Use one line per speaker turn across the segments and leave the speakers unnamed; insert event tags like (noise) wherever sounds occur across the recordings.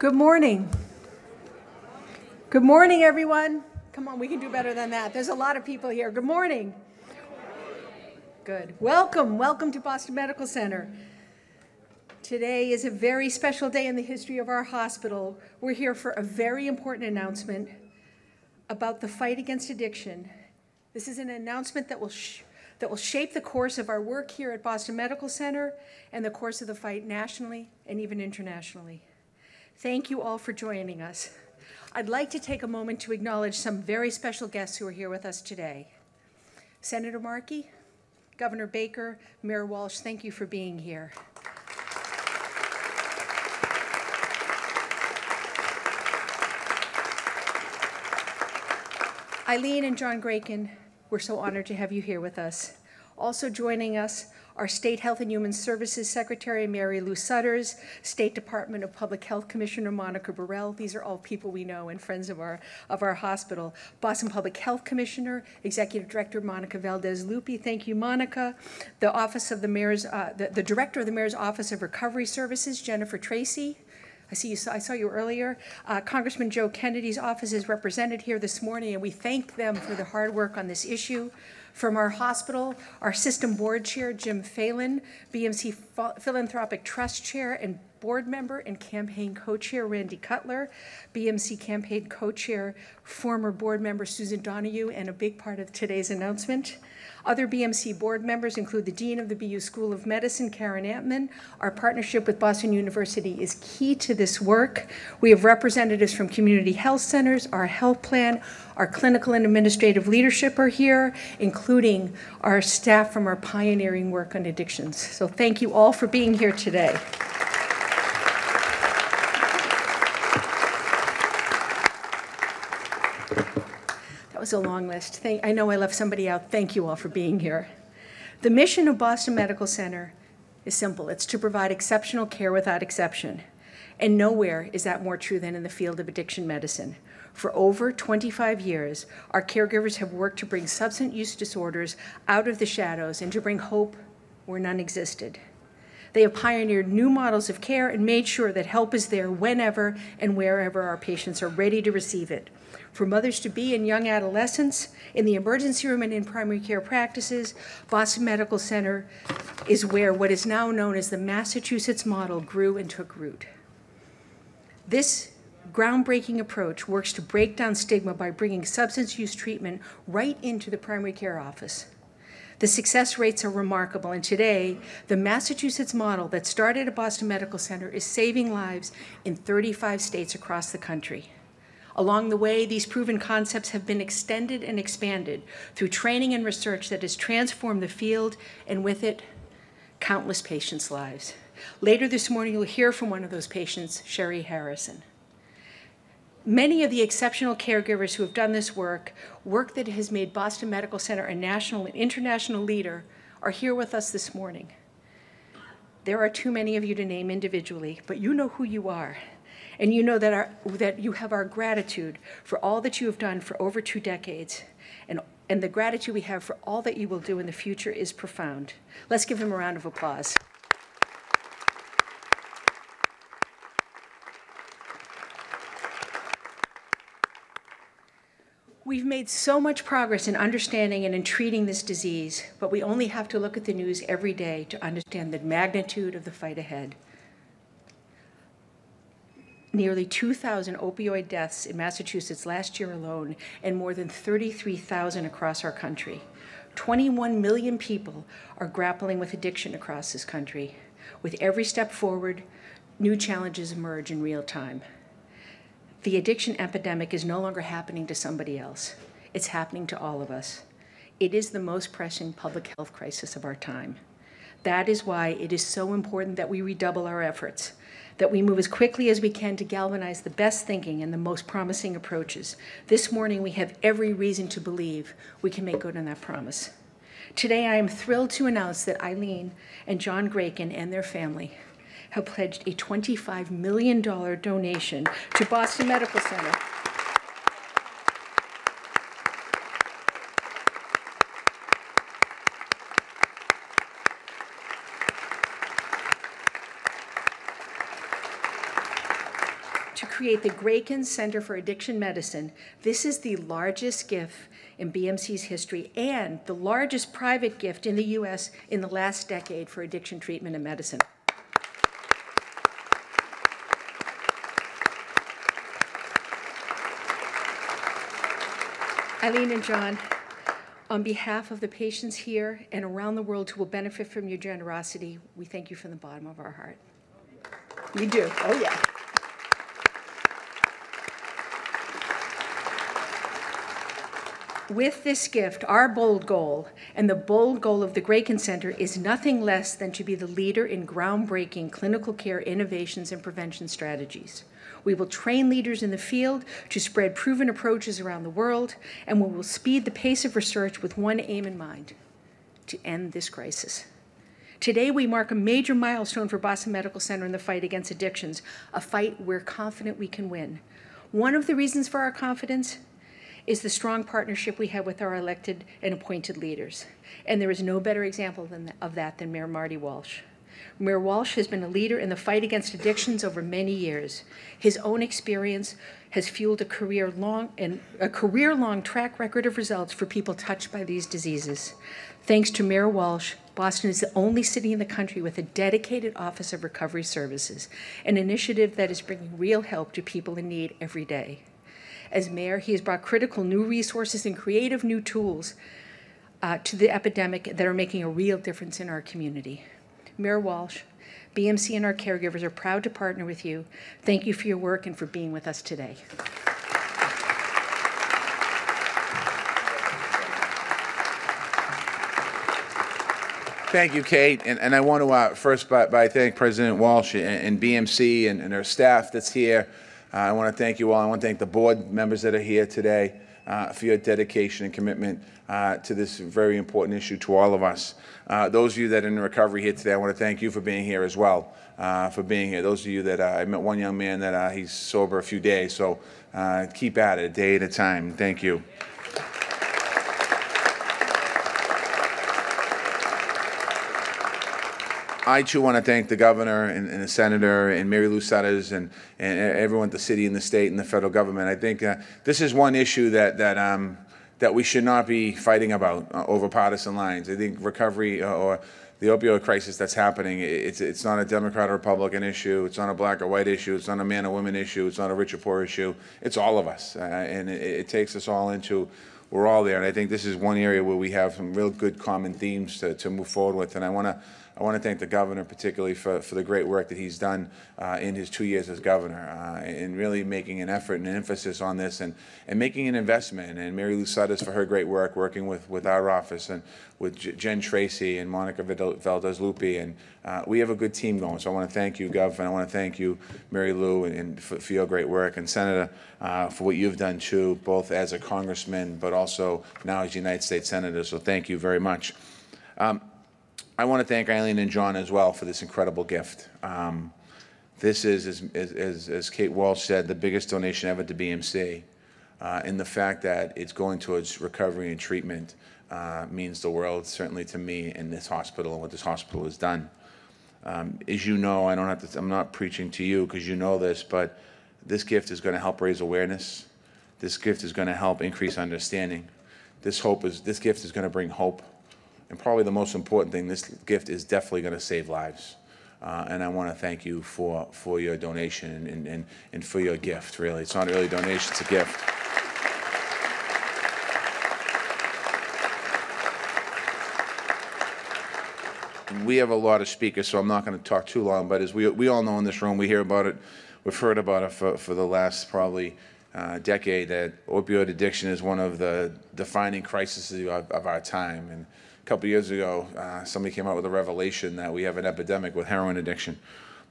Good morning. Good morning, everyone. Come on, we can do better than that. There's a lot of people here. Good morning. Good. Welcome, welcome to Boston Medical Center. Today is a very special day in the history of our hospital. We're here for a very important announcement about the fight against addiction. This is an announcement that will, that will shape the course of our work here at Boston Medical Center and the course of the fight nationally and even internationally. Thank you all for joining us. I'd like to take a moment to acknowledge some very special guests who are here with us today. Senator Markey, Governor Baker, Mayor Walsh, thank you for being here. Eileen and John Grayken, we're so honored to have you here with us. Also joining us are State Health and Human Services Secretary Mary Lou Sudders, State Department of Public Health Commissioner Monica Bharel. These are all people we know and friends of our, of our hospital. Boston Public Health Commissioner, Executive Director Monica Valdes Lupi. Thank you, Monica. The Office of the Mayor's, uh, the, the Director of the Mayor's Office of Recovery Services, Jennifer Tracy. I see you. Saw, I saw you earlier. Uh, Congressman Joe Kennedy's office is represented here this morning, and we thank them for the hard work on this issue. From our hospital, our system board chair, Jim Phelan, BMC Philanthropic Trust chair and board member and campaign co-chair Randy Cutler, BMC campaign co-chair, former board member Susan Donahue, and a big part of today's announcement. Other BMC board members include the Dean of the BU School of Medicine, Karen Antman. Our partnership with Boston University is key to this work. We have representatives from community health centers, our health plan, our clinical and administrative leadership are here, including our staff from our pioneering work on addictions. So thank you all for being here today. That was a long list. Thank, I know I left somebody out. Thank you all for being here. The mission of Boston Medical Center is simple it's to provide exceptional care without exception. And nowhere is that more true than in the field of addiction medicine. For over 25 years, our caregivers have worked to bring substance use disorders out of the shadows and to bring hope where none existed. They have pioneered new models of care and made sure that help is there whenever and wherever our patients are ready to receive it for mothers to be and young adolescents in the emergency room and in primary care practices. Boston Medical Center is where what is now known as the Massachusetts model grew and took root. This groundbreaking approach works to break down stigma by bringing substance use treatment right into the primary care office. The success rates are remarkable, and today, the Massachusetts model that started at Boston Medical Center is saving lives in 35 states across the country. Along the way, these proven concepts have been extended and expanded through training and research that has transformed the field and with it, countless patients' lives. Later this morning, you'll hear from one of those patients, Sherry Harrison. Many of the exceptional caregivers who have done this work, work that has made Boston Medical Center a national and international leader, are here with us this morning. There are too many of you to name individually, but you know who you are. And you know that, our, that you have our gratitude for all that you have done for over two decades. And, and the gratitude we have for all that you will do in the future is profound. Let's give them a round of applause. We've made so much progress in understanding and in treating this disease, but we only have to look at the news every day to understand the magnitude of the fight ahead nearly 2,000 opioid deaths in Massachusetts last year alone, and more than 33,000 across our country. 21 million people are grappling with addiction across this country. With every step forward, new challenges emerge in real time. The addiction epidemic is no longer happening to somebody else, it's happening to all of us. It is the most pressing public health crisis of our time. That is why it is so important that we redouble our efforts that we move as quickly as we can to galvanize the best thinking and the most promising approaches. This morning, we have every reason to believe we can make good on that promise. Today, I am thrilled to announce that Eileen and John Grayken and their family have pledged a $25 million donation to Boston Medical Center. To create the Grayken Center for Addiction Medicine. This is the largest gift in BMC's history and the largest private gift in the U.S. in the last decade for addiction treatment and medicine. Eileen and John, on behalf of the patients here and around the world who will benefit from your generosity, we thank you from the bottom of our heart. We do. Oh, yeah. With this gift, our bold goal and the bold goal of the Grayken Center is nothing less than to be the leader in groundbreaking clinical care innovations and prevention strategies. We will train leaders in the field to spread proven approaches around the world, and we will speed the pace of research with one aim in mind to end this crisis. Today, we mark a major milestone for Boston Medical Center in the fight against addictions, a fight we're confident we can win. One of the reasons for our confidence is the strong partnership we have with our elected and appointed leaders. And there is no better example than, of that than Mayor Marty Walsh. Mayor Walsh has been a leader in the fight against addictions over many years. His own experience has fueled a career long and a career long track record of results for people touched by these diseases. Thanks to Mayor Walsh, Boston is the only city in the country with a dedicated Office of Recovery Services, an initiative that is bringing real help to people in need every day. As mayor, he has brought critical new resources and creative new tools uh, to the epidemic that are making a real difference in our community. Mayor Walsh, BMC and our caregivers are proud to partner with you. Thank you for your work and for being with us today.
Thank you, Kate. And, and I want to uh, first by, by thank President Walsh and, and BMC and, and our staff that's here. Uh, I want to thank you all. I want to thank the board members that are here today uh, for your dedication and commitment uh, to this very important issue to all of us. Uh, those of you that are in recovery here today, I want to thank you for being here as well, uh, for being here. Those of you that uh, I met one young man that he's sober a few days, so keep at it, a day at a time. Thank you. I too want to thank the governor and, and the senator and Mary Lou Sudders and, and everyone at the city and the state and the federal government. I think uh, this is one issue that that um, that we should not be fighting about uh, over partisan lines. I think recovery uh, or the opioid crisis that's happening, it's, it's not a Democrat or Republican issue. It's not a black or white issue. It's not a man or woman issue. It's not a rich or poor issue. It's all of us. Uh, and it, it, takes us all into, we're all there. And I think this is one area where we have some real good common themes to, to move forward with. And I want to I want to thank the governor particularly for, for the great work that he's done uh, in his two years as governor uh, in really making an effort and an emphasis on this and, and making an investment. And Mary Lou Sudders for her great work working with, with our office and with Jen Tracy and Monica Valdes Lupi. And uh, we have a good team going. So I want to thank you, Gov, and I want to thank you, Mary Lou, and, and for, for, your great work. And Senator, uh, for what you've done too, both as a congressman, but also now as United States Senator. So thank you very much. Um, I want to thank Eileen and John as well for this incredible gift. Um, this is, as, as, as, Kate Walsh said, the biggest donation ever to BMC. Uh, and the fact that it's going towards recovery and treatment uh, means the world, certainly to me, and this hospital and what this hospital has done. Um, as you know, I don't have to, I'm not preaching to you because you know this, but this gift is going to help raise awareness. This gift is going to help increase understanding. This hope is, this gift is going to bring hope and probably the most important thing, this gift is definitely going to save lives. Uh, and I want to thank you for, for your donation and, and, and for your gift, really. It's not really a donation, it's a gift. we have a lot of speakers, so I'm not going to talk too long, but as we, we all know in this room, we hear about it, we've heard about it for, for the last probably uh, decade, that opioid addiction is one of the defining crises of, of our time. And couple years ago, uh, somebody came out with a revelation that we have an epidemic with heroin addiction.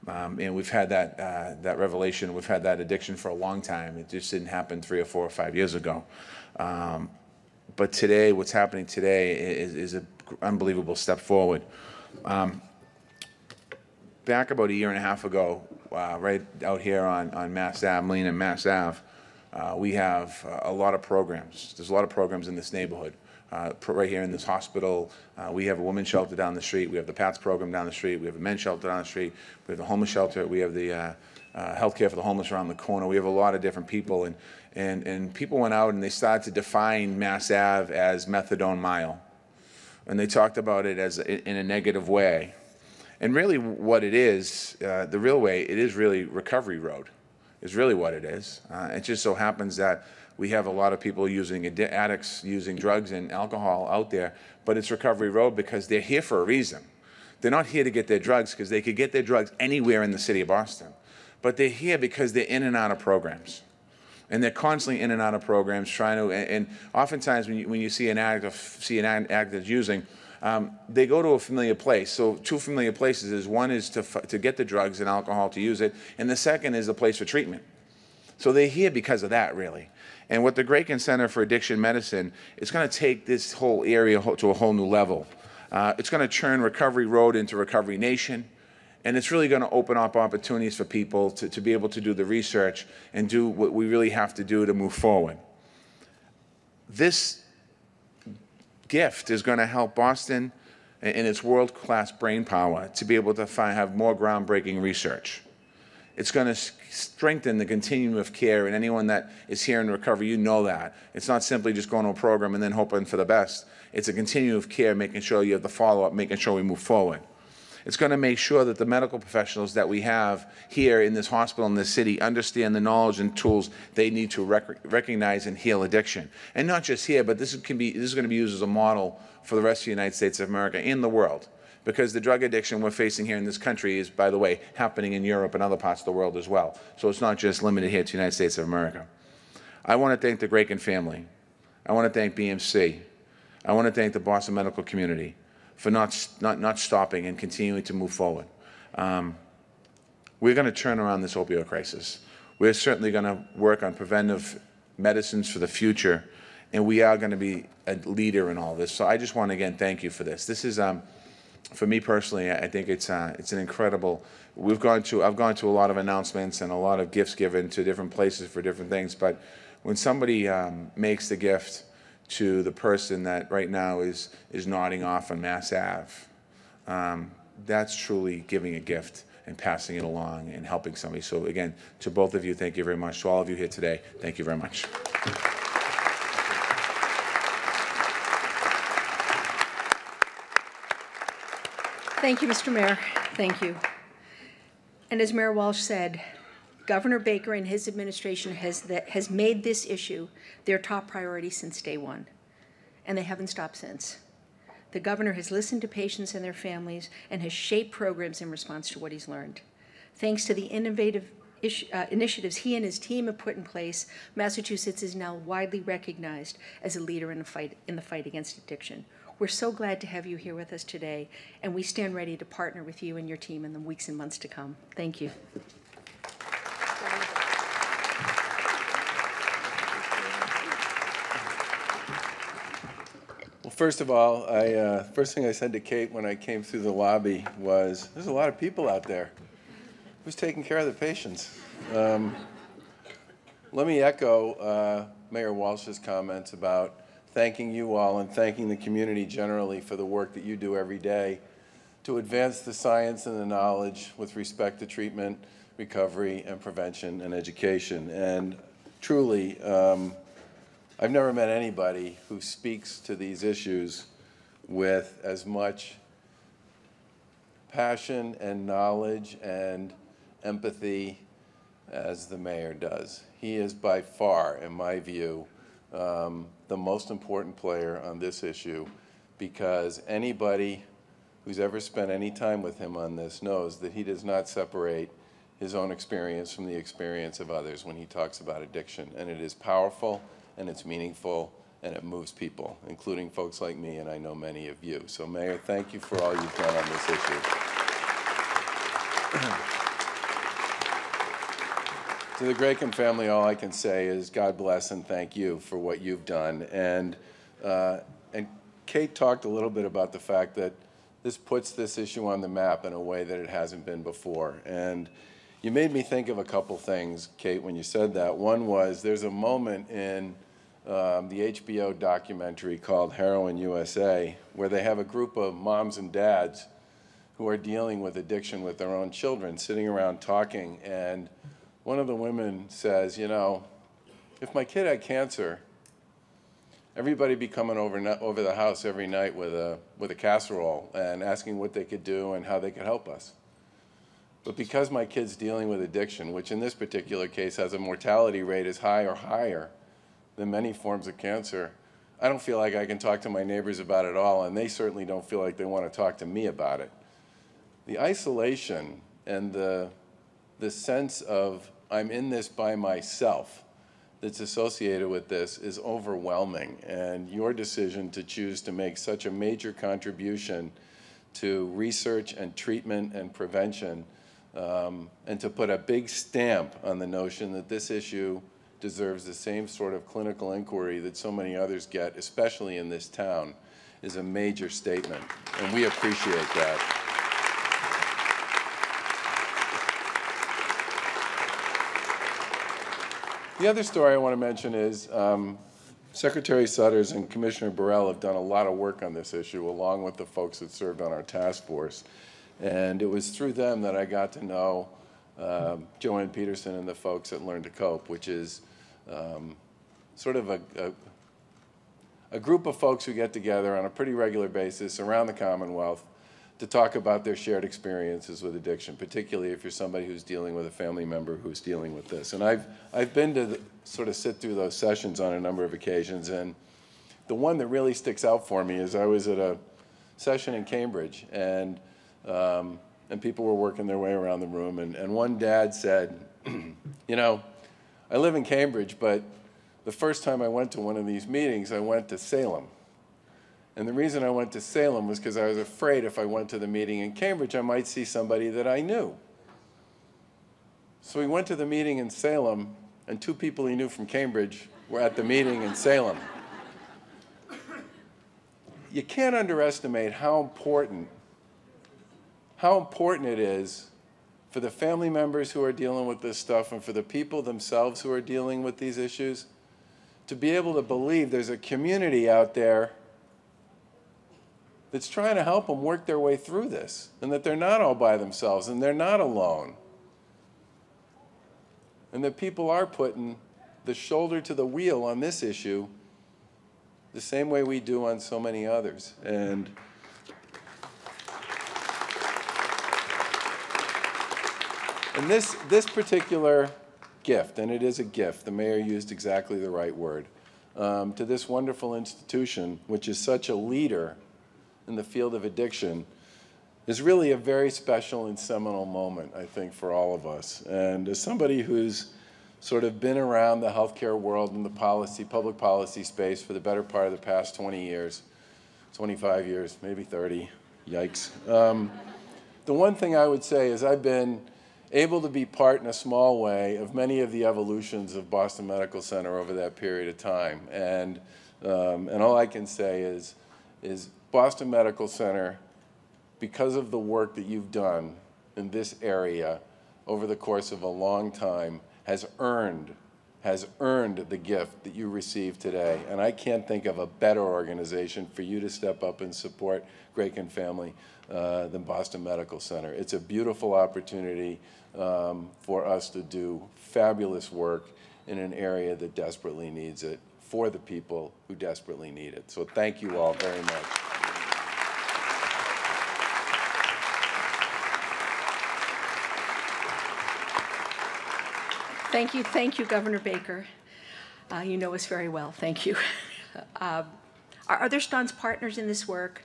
Um, and we've had that, uh, that revelation, we've had that addiction for a long time. It just didn't happen three or four or five years ago. Um, but today, what's happening today is, is an unbelievable step forward. Um, back about a year and a half ago, uh, right out here on, on Mass Ave, and Mass Ave, uh, we have a lot of programs. There's a lot of programs in this neighborhood uh, right here in this hospital. Uh, we have a women's shelter down the street. We have the PATS program down the street. We have a men's shelter down the street. We have the homeless shelter. We have the uh, uh, healthcare for the homeless around the corner. We have a lot of different people, and, and, and people went out and they started to define Mass Ave as methadone mile. And they talked about it as a, in a negative way. And really, what it is, uh, the real way, it is really recovery road, is really what it is. Uh, it just so happens that we have a lot of people using addi- addicts using drugs and alcohol out there, but it's recovery road because they're here for a reason. They're not here to get their drugs because they could get their drugs anywhere in the city of Boston, but they're here because they're in and out of programs. And they're constantly in and out of programs trying to and, and oftentimes when you, when you see an addict see an addict that's using um, they go to a familiar place. So two familiar places is one is to, to get the drugs and alcohol to use it and the second is a place for treatment. So they're here because of that really and what the Grayken Center for Addiction Medicine is going to take this whole area to a whole new level uh, it's going to turn Recovery Road into Recovery Nation and it's really going to open up opportunities for people to, to be able to do the research and do what we really have to do to move forward. This gift is going to help Boston and its world class brain power to be able to find, have more groundbreaking research. It's going to strengthen the continuum of care, and anyone that is here in recovery, you know that. It's not simply just going to a program and then hoping for the best. It's a continuum of care, making sure you have the follow up, making sure we move forward. It's going to make sure that the medical professionals that we have here in this hospital in this city understand the knowledge and tools they need to rec- recognize and heal addiction. And not just here, but this can be this is going to be used as a model for the rest of the United States of America and the world. Because the drug addiction we're facing here in this country is, by the way, happening in Europe and other parts of the world as well. So it's not just limited here to the United States of America. I want to thank the Grayken family. I want to thank BMC. I want to thank the Boston medical community for not, not, not stopping and continuing to move forward. Um, we're going to turn around this opioid crisis. We're certainly going to work on preventive medicines for the future, and we are going to be a leader in all this. So I just want to again thank you for this. This is, um, for me personally, I think it's uh, it's an incredible. We've gone to I've gone to a lot of announcements and a lot of gifts given to different places for different things, but when somebody um, makes the gift to the person that right now is is nodding off on Mass Ave, um, that's truly giving a gift and passing it along and helping somebody. So again, to both of you, thank you very much. To all of you here today, thank you very much.
Thank you, Mr. Mayor. Thank you. And as Mayor Walsh said, Governor Baker and his administration has, that, has made this issue their top priority since day one, and they haven't stopped since. The governor has listened to patients and their families and has shaped programs in response to what he's learned. Thanks to the innovative uh, initiatives he and his team have put in place, Massachusetts is now widely recognized as a leader in the fight, in the fight against addiction. We're so glad to have you here with us today, and we stand ready to partner with you and your team in the weeks and months to come. Thank you.
Well, first of all, I, uh, first thing I said to Kate when I came through the lobby was, there's a lot of people out there. Who's taking care of the patients? Um, let me echo uh, Mayor Walsh's comments about thanking you all and thanking the community generally for the work that you do every day to advance the science and the knowledge with respect to treatment, recovery, and prevention and education. And truly, um, I've never met anybody who speaks to these issues with as much passion and knowledge and empathy as the mayor does. He is by far, in my view, um, the most important player on this issue because anybody who's ever spent any time with him on this knows that he does not separate his own experience from the experience of others when he talks about addiction. And it is powerful and it's meaningful and it moves people, including folks like me, and I know many of you. So, Mayor, thank you for all you've done on this issue. (clears throat) To the Grayken family, all I can say is God bless and thank you for what you've done. And, uh, and Kate talked a little bit about the fact that this puts this issue on the map in a way that it hasn't been before. And you made me think of a couple things, Kate, when you said that. One was there's a moment in um, the HBO documentary called Heroin USA where they have a group of moms and dads who are dealing with addiction with their own children, sitting around talking. And one of the women says, You know, if my kid had cancer, everybody be coming over, over the house every night with a, with a casserole and asking what they could do and how they could help us. But because my kid's dealing with addiction, which in this particular case has a mortality rate as high or higher than many forms of cancer, I don't feel like I can talk to my neighbors about it all, and they certainly don't feel like they want to talk to me about it. The isolation and the, the sense of I'm in this by myself that's associated with this is overwhelming. And your decision to choose to make such a major contribution to research and treatment and prevention, um, and to put a big stamp on the notion that this issue deserves the same sort of clinical inquiry that so many others get, especially in this town, is a major statement. And we appreciate that. The other story I want to mention is um, Secretary Sudders and Commissioner Bharel have done a lot of work on this issue, along with the folks that served on our task force. And it was through them that I got to know um, Joanne Peterson and the folks at Learn to Cope, which is um, sort of a, a, a group of folks who get together on a pretty regular basis around the Commonwealth to talk about their shared experiences with addiction, particularly if you're somebody who's dealing with a family member who's dealing with this. And I've, I've been to the, sort of sit through those sessions on a number of occasions, and the one that really sticks out for me is I was at a session in Cambridge, and, um, and people were working their way around the room, and, and one dad said, (clears throat) you know, I live in Cambridge, but the first time I went to one of these meetings, I went to Salem. And the reason I went to Salem was because I was afraid if I went to the meeting in Cambridge, I might see somebody that I knew. So he went to the meeting in Salem, and two people he knew from Cambridge were at the meeting in Salem. You can't underestimate how important, how important it is for the family members who are dealing with this stuff and for the people themselves who are dealing with these issues to be able to believe there's a community out there that's trying to help them work their way through this and that they're not all by themselves and they're not alone. And that people are putting the shoulder to the wheel on this issue the same way we do on so many others. And and this, this particular gift, and it is a gift, the mayor used exactly the right word, um, to this wonderful institution, which is such a leader in the field of addiction is really a very special and seminal moment, I think, for all of us. And as somebody who's sort of been around the healthcare world and the policy, public policy space for the better part of the past 20 years, 25 years, maybe 30, yikes. Um, the one thing I would say is I've been able to be part in a small way of many of the evolutions of Boston Medical Center over that period of time. And, um, and all I can say is, is Boston Medical Center, because of the work that you've done in this area over the course of a long time, has earned has earned the gift that you received today. And I can't think of a better organization for you to step up and support Grayken family uh, than Boston Medical Center. It's a beautiful opportunity um, for us to do fabulous work in an area that desperately needs it for the people who desperately need it. So thank you all very much.
Thank you, thank you, Governor Baker. Uh, You know us very well, thank you. (laughs) Uh, Our other Stans partners in this work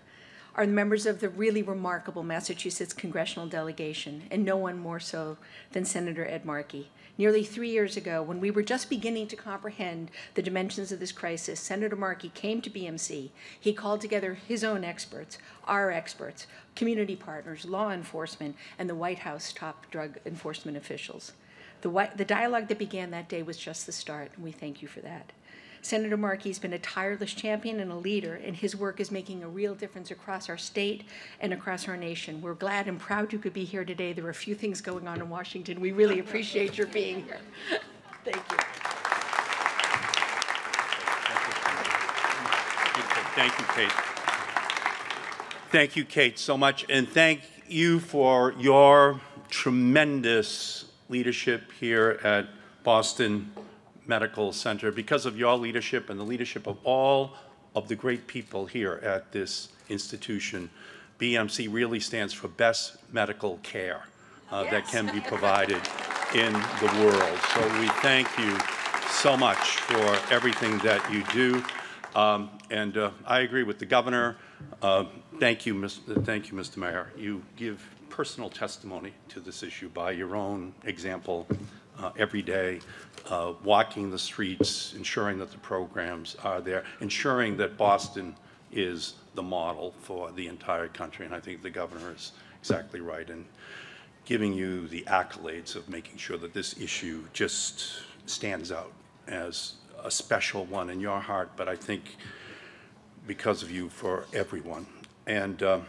are the members of the really remarkable Massachusetts congressional delegation, and no one more so than Senator Ed Markey. Nearly three years ago, when we were just beginning to comprehend the dimensions of this crisis, Senator Markey came to BMC. He called together his own experts, our experts, community partners, law enforcement, and the White House top drug enforcement officials. The, the dialogue that began that day was just the start, and we thank you for that. Senator Markey's been a tireless champion and a leader, and his work is making a real difference across our state and across our nation. We're glad and proud you could be here today. There are a few things going on in Washington. We really appreciate your being here. (laughs) Thank you.
Thank you, Kate. Thank you, Kate, so much. And thank you for your tremendous leadership here at Boston Medical Center. Because of your leadership and the leadership of all of the great people here at this institution, BMC really stands for best medical care uh, that can be (laughs) provided in the world. So we thank you so much for everything that you do. Um, And uh, I agree with the governor. Uh, Thank you, Mr. thank you, Mr. Mayor. You give personal testimony to this issue by your own example uh, every day, uh, walking the streets, ensuring that the programs are there, ensuring that Boston is the model for the entire country. And I think the governor is exactly right in giving you the accolades of making sure that this issue just stands out as a special one in your heart, but I think because of you for everyone. And, um,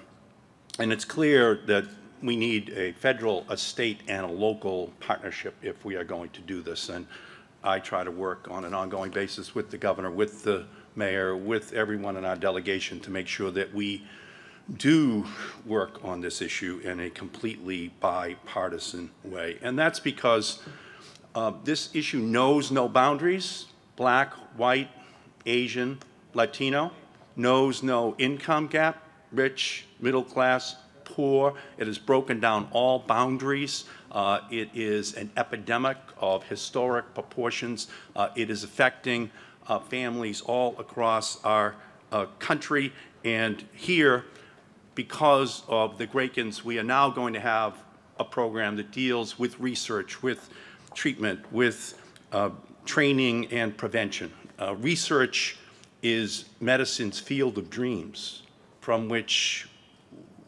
and it's clear that we need a federal, a state, and a local partnership if we are going to do this. And I try to work on an ongoing basis with the governor, with the mayor, with everyone in our delegation to make sure that we do work on this issue in a completely bipartisan way. And that's because uh, this issue knows no boundaries, black, white, Asian, Latino, knows no income gap, rich, middle class, poor. It has broken down all boundaries. Uh, It is an epidemic of historic proportions. Uh, It is affecting uh, families all across our uh, country. And here, because of the Graykens, we are now going to have a program that deals with research, with treatment, with uh, training and prevention. Uh, Research is medicine's field of dreams from which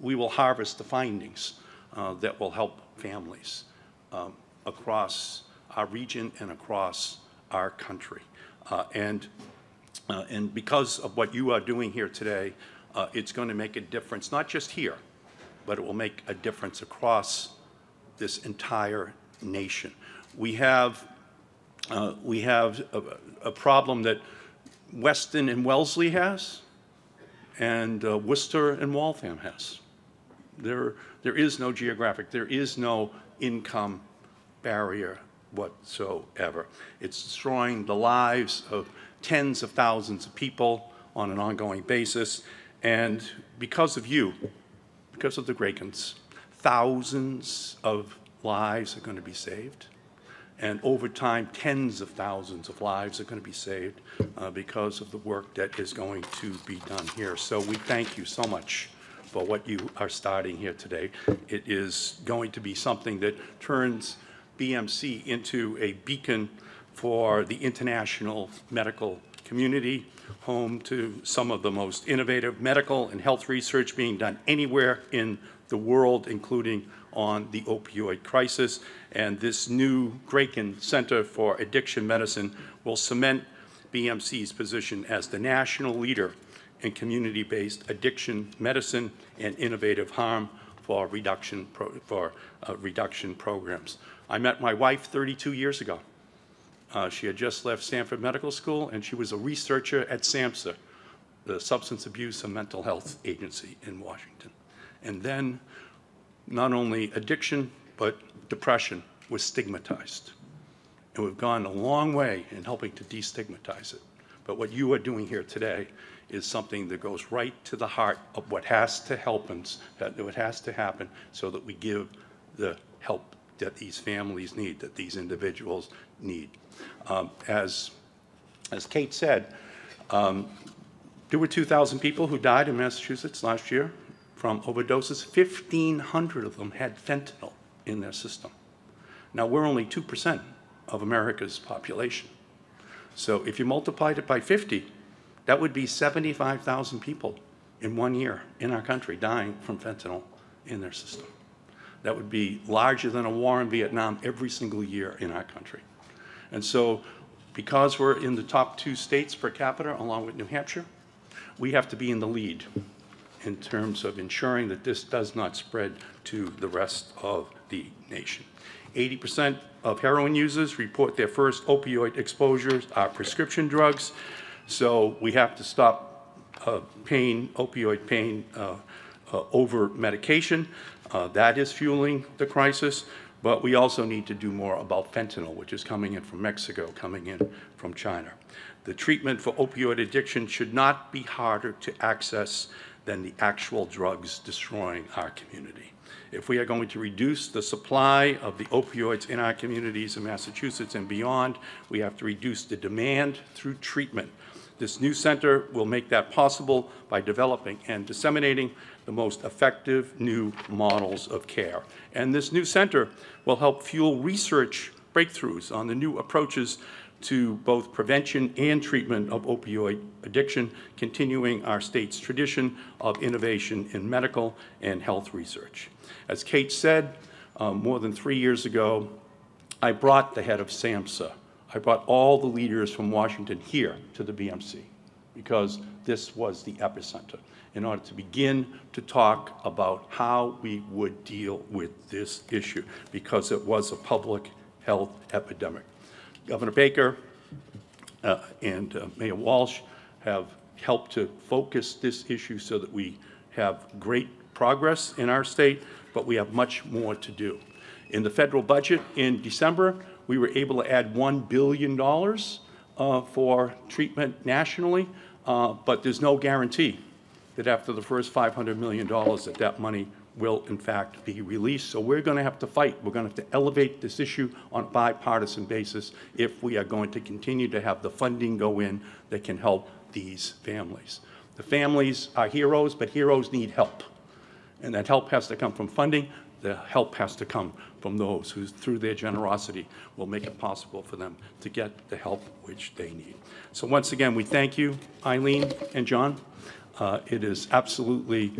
we will harvest the findings uh, that will help families um, across our region and across our country. Uh, And uh, And because of what you are doing here today, uh, it's going to make a difference, not just here, but it will make a difference across this entire nation. We have, uh, we have a, a problem that Weston and Wellesley has, and uh, Worcester and Waltham has. There, there is no geographic, there is no income barrier whatsoever. It's destroying the lives of tens of thousands of people on an ongoing basis. And because of you, because of the Graykens, thousands of lives are going to be saved. And over time, tens of thousands of lives are going to be saved uh, because of the work that is going to be done here. So we thank you so much for what you are starting here today. It is going to be something that turns BMC into a beacon for the international medical community, home to some of the most innovative medical and health research being done anywhere in the world, including on the opioid crisis. And this new Grayken Center for Addiction Medicine will cement BMC's position as the national leader in community-based addiction medicine and innovative harm for reduction, pro- for uh, reduction programs. I met my wife 32 years ago. Uh, She had just left Stanford Medical School, and she was a researcher at SAMHSA, the Substance Abuse and Mental Health Agency in Washington. And then, not only addiction, but depression was stigmatized. And we've gone a long way in helping to destigmatize it. But what you are doing here today is something that goes right to the heart of what has to that what has to happen so that we give the help that these families need, that these individuals need. Um, As, as Kate said, um, there were 2,000 people who died in Massachusetts last year from overdoses. 1,500 of them had fentanyl in their system. Now, we're only 2% of America's population. So if you multiplied it by 50, that would be 75,000 people in one year in our country dying from fentanyl in their system. That would be larger than a war in Vietnam every single year in our country. And so, because we're in the top two states per capita, along with New Hampshire, we have to be in the lead in terms of ensuring that this does not spread to the rest of the nation. 80% of heroin users report their first opioid exposures are prescription drugs, so we have to stop uh, pain, opioid pain, uh, uh, over medication. Uh, That is fueling the crisis, but we also need to do more about fentanyl, which is coming in from Mexico, coming in from China. The treatment for opioid addiction should not be harder to access than the actual drugs destroying our community. If we are going to reduce the supply of the opioids in our communities in Massachusetts and beyond, we have to reduce the demand through treatment. This new center will make that possible by developing and disseminating the most effective new models of care. And this new center will help fuel research breakthroughs on the new approaches to both prevention and treatment of opioid addiction, continuing our state's tradition of innovation in medical and health research. As Kate said, um, more than three years ago, I brought the head of SAMHSA. I brought all the leaders from Washington here to the BMC because this was the epicenter in order to begin to talk about how we would deal with this issue because it was a public health epidemic. Governor Baker uh, and uh, Mayor Walsh have helped to focus this issue so that we have great progress in our state, but we have much more to do. In the federal budget in December, we were able to add $1 billion uh, for treatment nationally, uh, but there's no guarantee that after the first $500 million that that money will in fact be released. So we're going to have to fight. We're going to have to elevate this issue on a bipartisan basis if we are going to continue to have the funding go in that can help these families. The families are heroes, but heroes need help. And that help has to come from funding. The help has to come from those who, through their generosity, will make it possible for them to get the help which they need. So once again, we thank you, Eileen and John. Uh, It is absolutely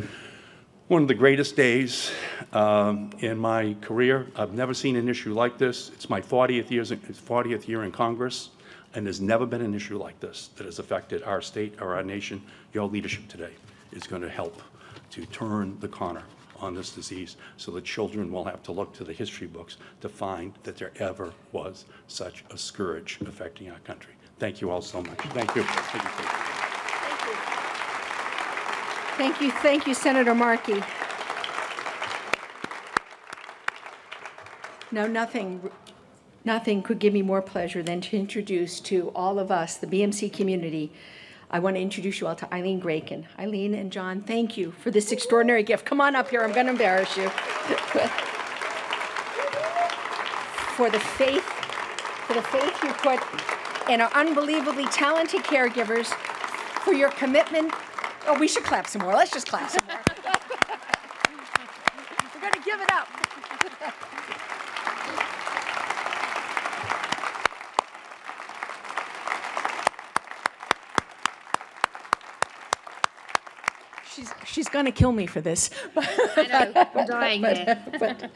one of the greatest days um, in my career. I've never seen an issue like this. It's my 40th years, 40th year in Congress, and there's never been an issue like this that has affected our state or our nation. Your leadership today is going to help to turn the corner on this disease so that children will have to look to the history books to find that there ever was such a scourge affecting our country. Thank you all so much. Thank you. Thank you.
Thank you, thank you, Senator Markey. No, nothing, nothing could give me more pleasure than to introduce to all of us, the BMC community, I want to introduce you all to Eileen Grayken. Eileen and John, thank you for this extraordinary gift. Come on up here, I'm going to embarrass you. for the faith, for the faith you put in our unbelievably talented caregivers, for your commitment. Oh, we should clap some more. Let's just clap some more. (laughs) We're going to give it up. She's, she's going to kill me for this.
I know, we're dying (laughs) here.
but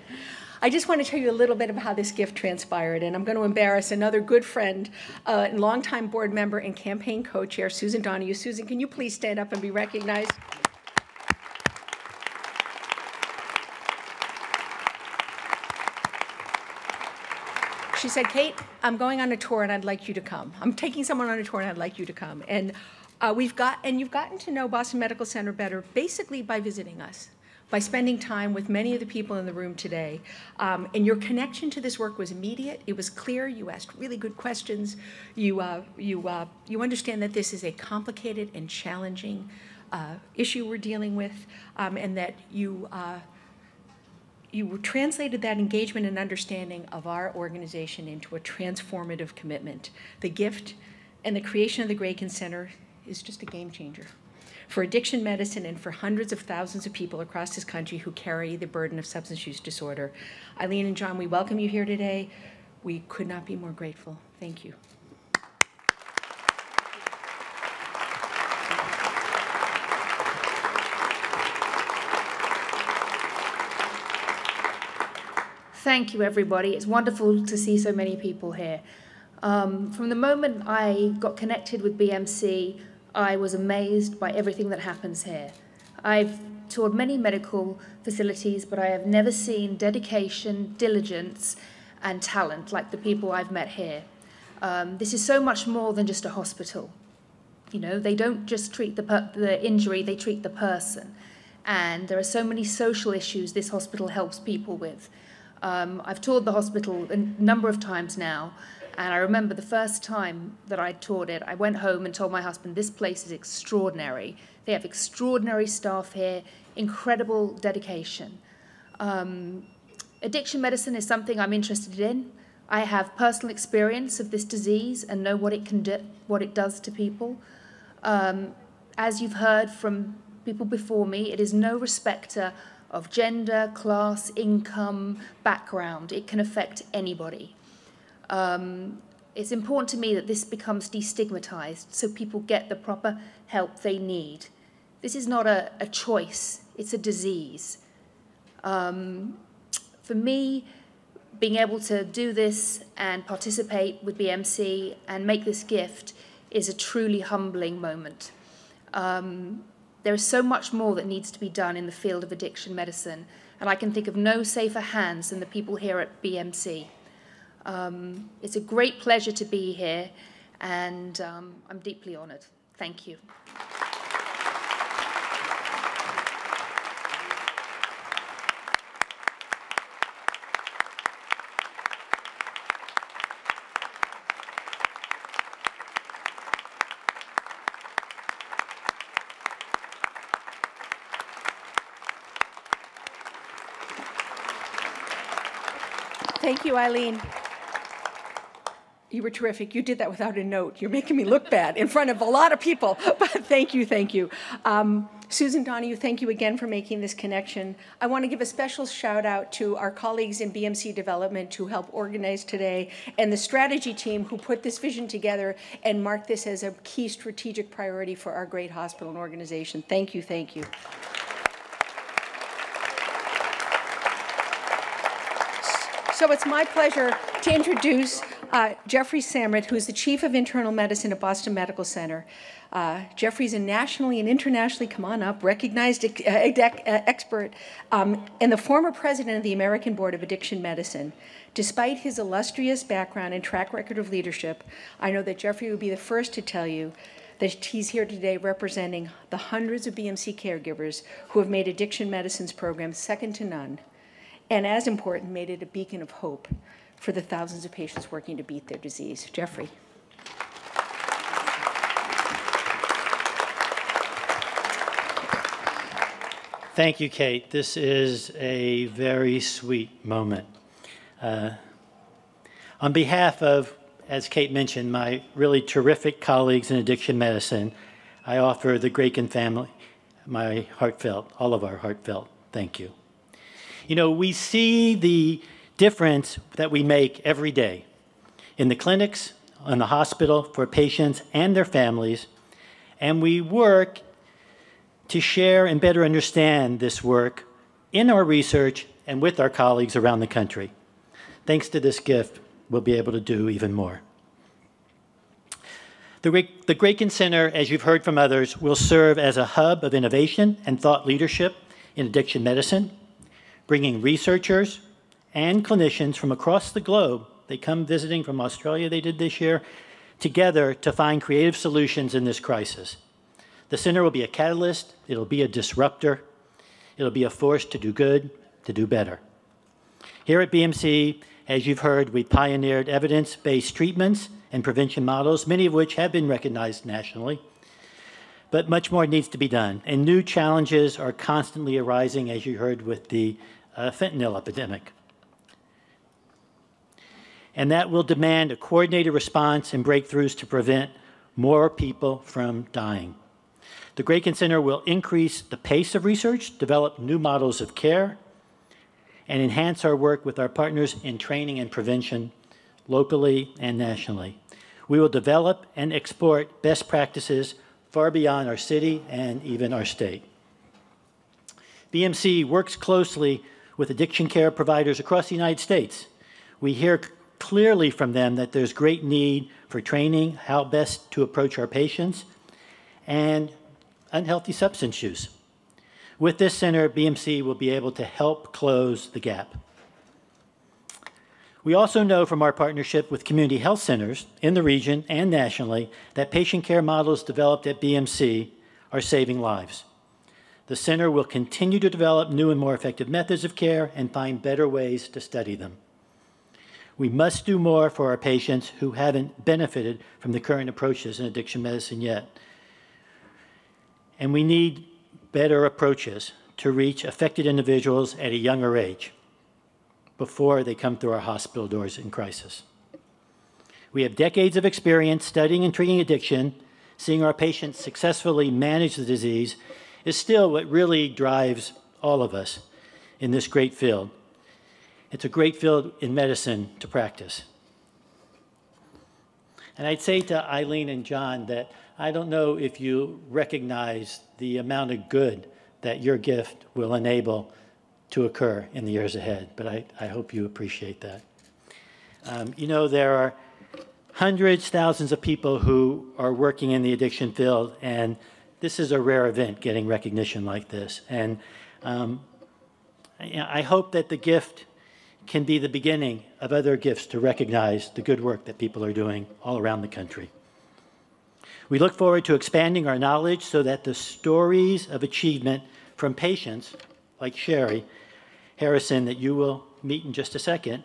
I just want to tell you a little bit of how this gift transpired, and I'm going to embarrass another good friend uh, and longtime board member and campaign co-chair, Susan Donahue. Susan, can you please stand up and be recognized? She said, Kate, I'm going on a tour and I'd like you to come. I'm taking someone on a tour and I'd like you to come. And uh, we've got, and you've gotten to know Boston Medical Center better basically by visiting us by spending time with many of the people in the room today. Um, and your connection to this work was immediate. It was clear. You asked really good questions. You, uh, you, uh, you understand that this is a complicated and challenging uh, issue we're dealing with, um, and that you, uh, you translated that engagement and understanding of our organization into a transformative commitment. The gift and the creation of the Grayken Center is just a game changer for addiction medicine and for hundreds of thousands of people across this country who carry the burden of substance use disorder. Eileen and John, we welcome you here today. We could not be more grateful. Thank you.
Thank you, everybody. It's wonderful to see so many people here. Um, from the moment I got connected with BMC, I was amazed by everything that happens here. I've toured many medical facilities, but I have never seen dedication, diligence, and talent like the people I've met here. Um, this is so much more than just a hospital. You know, they don't just treat the, the injury, they treat the person. And there are so many social issues this hospital helps people with. Um, I've toured the hospital a number of times now, and I remember the first time that I toured it, I went home and told my husband, This place is extraordinary. They have extraordinary staff here, incredible dedication. Um, addiction medicine is something I'm interested in. I have personal experience of this disease and know what it can do, what it does to people. Um, as you've heard from people before me, it is no respecter of gender, class, income, background. It can affect anybody. Um, it's important to me that this becomes destigmatized so people get the proper help they need. This is not a, a choice, it's a disease. Um, for me, being able to do this and participate with BMC and make this gift is a truly humbling moment. Um, there is so much more that needs to be done in the field of addiction medicine, and I can think of no safer hands than the people here at BMC. Um, it's a great pleasure to be here, and um, I'm deeply honoured. Thank you.
Thank you, Eileen. You were terrific. You did that without a note. You're making me look bad in front of a lot of people. (laughs) But thank you, thank you. Um, Susan Donahue, thank you again for making this connection. I want to give a special shout out to our colleagues in BMC Development who helped organize today and the strategy team who put this vision together and marked this as a key strategic priority for our great hospital and organization. Thank you, thank you. So it's my pleasure to introduce uh, Jeffrey Samet, who is the Chief of Internal Medicine at Boston Medical Center. Uh, Jeffrey's a nationally and internationally, come on up, recognized uh, uh, expert um, and the former president of the American Board of Addiction Medicine. Despite his illustrious background and track record of leadership, I know that Jeffrey would be the first to tell you that he's here today representing the hundreds of BMC caregivers who have made addiction medicine's program second to none and as important, made it a beacon of hope for the thousands of patients working to beat their disease. Jeffrey.
Thank you, Kate. This is a very sweet moment. Uh, on behalf of, as Kate mentioned, my really terrific colleagues in addiction medicine, I offer the Grayken family my heartfelt, all of our heartfelt thank you. You know, we see the difference that we make every day in the clinics, in the hospital, for patients and their families, and we work to share and better understand this work in our research and with our colleagues around the country. Thanks to this gift, we'll be able to do even more. The, the Grayken Center, as you've heard from others, will serve as a hub of innovation and thought leadership in addiction medicine bringing researchers and clinicians from across the globe. They come visiting from Australia, they did this year, together to find creative solutions in this crisis. The center will be a catalyst, it'll be a disruptor, it'll be a force to do good, to do better. Here at BMC, as you've heard, we pioneered evidence based treatments and prevention models, many of which have been recognized nationally. But much more needs to be done, and new challenges are constantly arising, as you heard with the uh, fentanyl epidemic. And that will demand a coordinated response and breakthroughs to prevent more people from dying. The Grayken Center will increase the pace of research, develop new models of care, and enhance our work with our partners in training and prevention locally and nationally. We will develop and export best practices far beyond our city and even our state. BMC works closely with addiction care providers across the United States. We hear clearly from them that there's great need for training, how best to approach our patients, and unhealthy substance use. With this center, BMC will be able to help close the gap. We also know from our partnership with community health centers in the region and nationally that patient care models developed at BMC are saving lives. The center will continue to develop new and more effective methods of care and find better ways to study them. We must do more for our patients who haven't benefited from the current approaches in addiction medicine yet. And we need better approaches to reach affected individuals at a younger age before they come through our hospital doors in crisis. We have decades of experience studying and treating addiction. Seeing our patients successfully manage the disease is still what really drives all of us in this great field. It's a great field in medicine to practice. And I'd say to Eileen and John that I don't know if you recognize the amount of good that your gift will enable to occur in the years ahead, but I, I hope you appreciate that. Um, you know, there are hundreds, thousands of people who are working in the addiction field, and this is a rare event getting recognition like this. And um, I, I hope that the gift can be the beginning of other gifts to recognize the good work that people are doing all around the country. We look forward to expanding our knowledge so that the stories of achievement from patients like Sherry Harrison, that you will meet in just a second,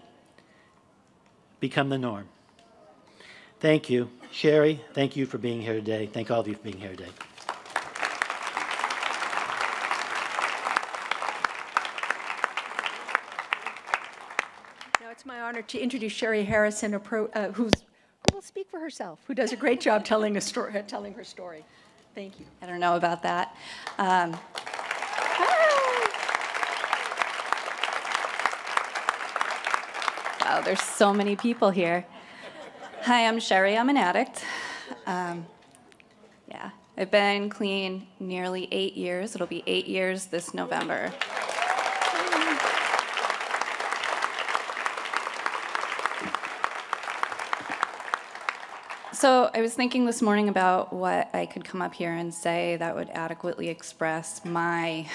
become the norm. Thank you. Sherry, thank you for being here today. Thank all of you for being here today.
Now, it's my honor to introduce Sherry Harrison, a pro- uh, who's, who will speak for herself, who does a great job telling, a story, telling her story. Thank you.
I don't know about that. Um, wow, there's so many people here. Hi, I'm Sherry. I'm an addict. Um, yeah, I've been clean nearly eight years. It'll be eight years this November. So I was thinking this morning about what I could come up here and say that would adequately express my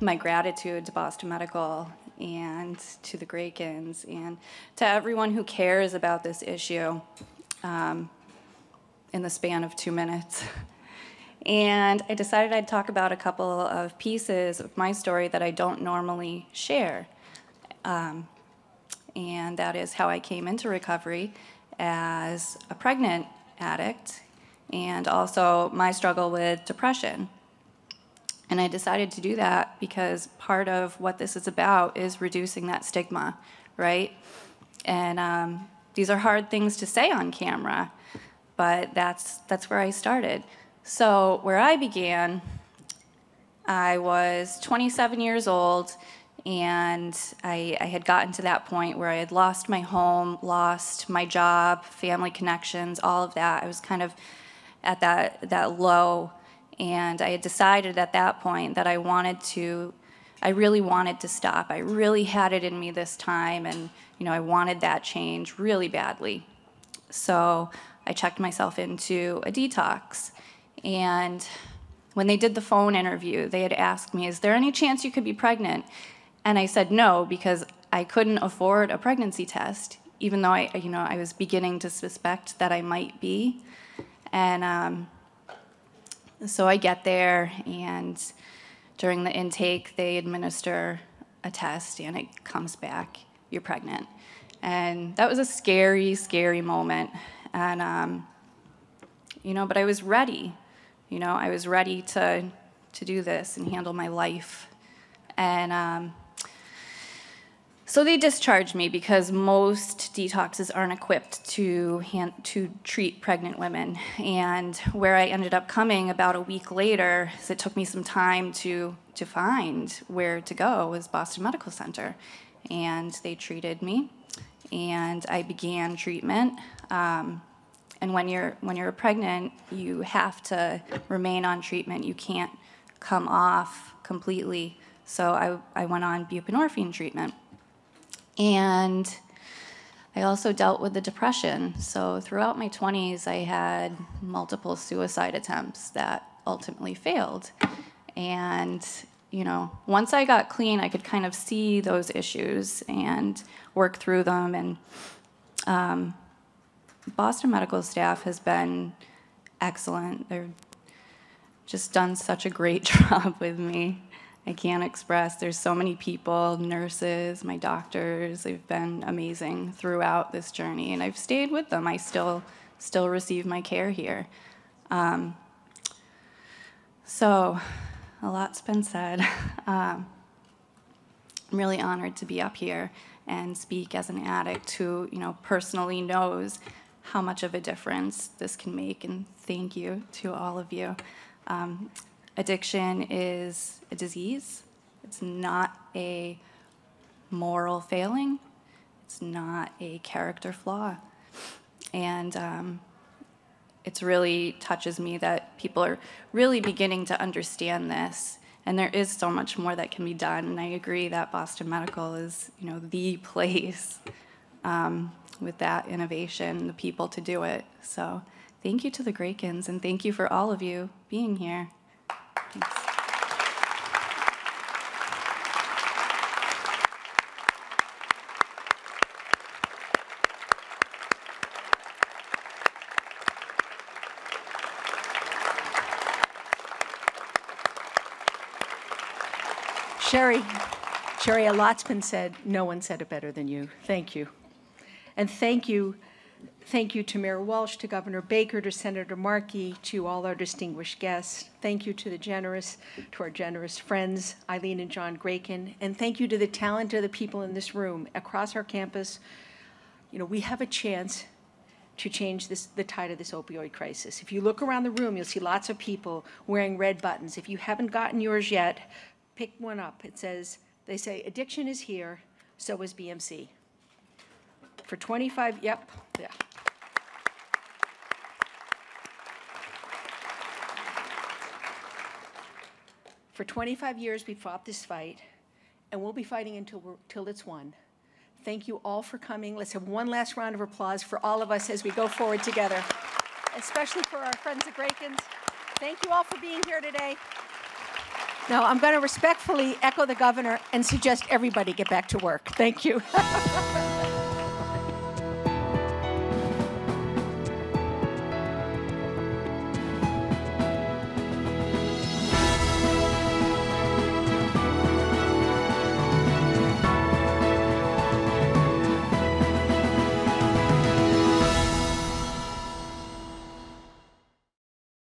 my gratitude to Boston Medical and to the Graykens and to everyone who cares about this issue um, in the span of two minutes. (laughs) And I decided I'd talk about a couple of pieces of my story that I don't normally share. Um, and that is how I came into recovery as a pregnant addict and also my struggle with depression. And I decided to do that because part of what this is about is reducing that stigma, right? And um, these are hard things to say on camera, but that's, that's where I started. So, where I began, I was 27 years old, and I, I, had gotten to that point where I had lost my home, lost my job, family connections, all of that. I was kind of at that, that low, and I had decided at that point that I wanted to, I really wanted to stop. I really had it in me this time, and you know, I wanted that change really badly. So I checked myself into a detox. And when they did the phone interview, they had asked me, Is there any chance you could be pregnant? And I said no because I couldn't afford a pregnancy test, even though I, you know, I was beginning to suspect that I might be. And um, so I get there, and during the intake, they administer a test, and it comes back, you're pregnant. And that was a scary, scary moment. And, um, you know, but I was ready. You know, I was ready to, to do this and handle my life. And um, so they discharged me because most detoxes aren't equipped to hand, to treat pregnant women. And where I ended up coming about a week later, is it took me some time to to find where to go was Boston Medical Center, and they treated me, and I began treatment. Um, and when you're when you're pregnant, you have to remain on treatment. You can't come off completely. So I, I went on buprenorphine treatment. And I also dealt with the depression. So throughout my 20s, I had multiple suicide attempts that ultimately failed. And, you know, once I got clean, I could kind of see those issues and work through them. And um, Boston Medical staff has been excellent. They're just done such a great (laughs) job with me. I can't express. There's so many people, nurses, my doctors. They've been amazing throughout this journey, and I've stayed with them. I still still receive my care here. Um, so, a lot's been said. (laughs) Um, I'm really honored to be up here and speak as an addict who, you know, personally knows how much of a difference this can make. And thank you to all of you. Um, addiction is a disease. It's not a moral failing. It's not a character flaw. And um, it's really touches me that people are really beginning to understand this and there is so much more that can be done and i agree that boston medical is you know the (laughs) place um, with that innovation the people to do it so thank you to the Graykens and thank you for all of you being here Thanks.
Sherry, Sherry, a lot's been said. No one said it better than you. Thank you. And thank you, thank you to Mayor Walsh, to Governor Baker, to Senator Markey, to all our distinguished guests. Thank you to the generous, to our generous friends, Eileen and John Grayken. And thank you to the talent of the people in this room across our campus. You know, we have a chance to change this, the tide of this opioid crisis. If you look around the room, you'll see lots of people wearing red buttons. If you haven't gotten yours yet, pick one up. It says, they say, addiction is here, so is BMC. For 25, yep, yeah. For 25 years, we fought this fight, and we'll be fighting until, till it's won. Thank you all for coming. Let's have one last round of applause for all of us as we go forward together, especially for our friends at Graykens. Thank you all for being here today. Now, I'm going to respectfully echo the governor and suggest everybody get back to work. Thank you. (laughs)